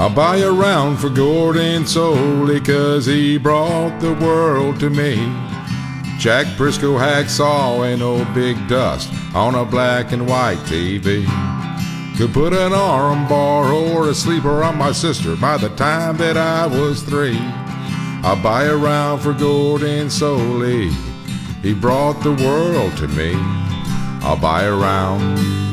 I'll buy a round for Gordon Solie cause he brought the world to me. Jack Brisco hacksaw and old Big Dust on a black and white TV. Could put an arm bar or a sleeper on my sister by the time that I was three. I'll buy a round for Gordon Solie. He brought the world to me. I'll buy a round.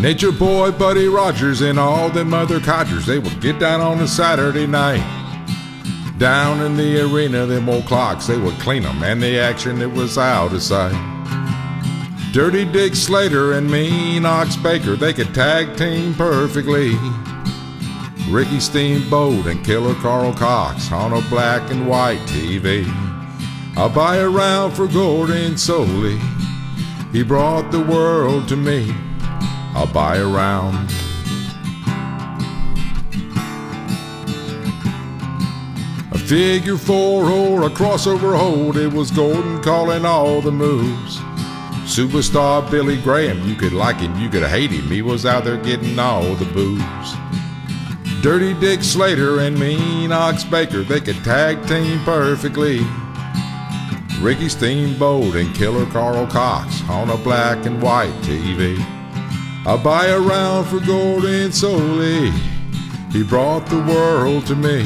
Nature Boy, Buddy Rogers, and all them other codgers, they would get down on a Saturday night. Down in the arena, them old clocks, they would clean 'em, and the action, it was out of sight. Dirty Dick Slater and Mean Ox Baker, they could tag team perfectly. Ricky Steamboat and Killer Karl Kox on a black and white TV. I'll buy a round for Gordon Solie. He brought the world to me. I'll buy a round. A figure four or a crossover hold, it was Gordon calling all the moves. Superstar Billy Graham, you could like him, you could hate him, he was out there getting all the booze. Dirty Dick Slater and Mean Ox Baker, they could tag team perfectly. Ricky Steamboat and Killer Karl Kox on a black and white TV. I'll buy a round for Gordon Solie. He brought the world to me.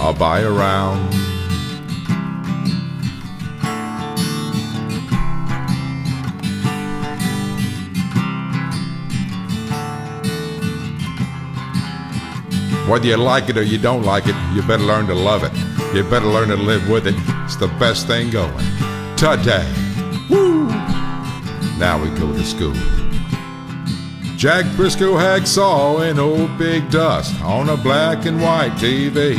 I'll buy a round. Whether you like it or you don't like it, you better learn to love it. You better learn to live with it. It's the best thing going. Today. Woo! Now we go to school. Jack Brisco hacksaw and old Big Dust on a black and white TV.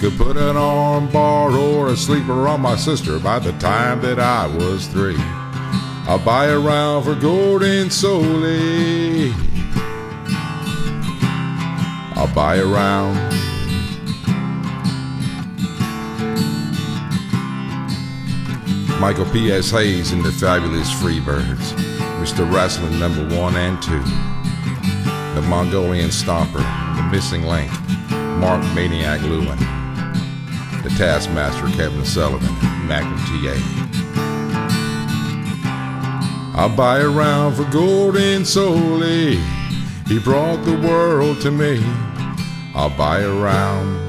Could put an arm bar or a sleeper on my sister by the time that I was three. I'll buy a round for Gordon Solie. I'll buy a round. Michael P.S. Hayes and the Fabulous Freebirds. Mr. Wrestling number one and two. The Mongolian Stomper, The Missing Link, Mark Maniac Lewin, The Taskmaster Kevin Sullivan, TA. I'll buy a round for Gordon Solie. He brought the world to me. I'll buy a round.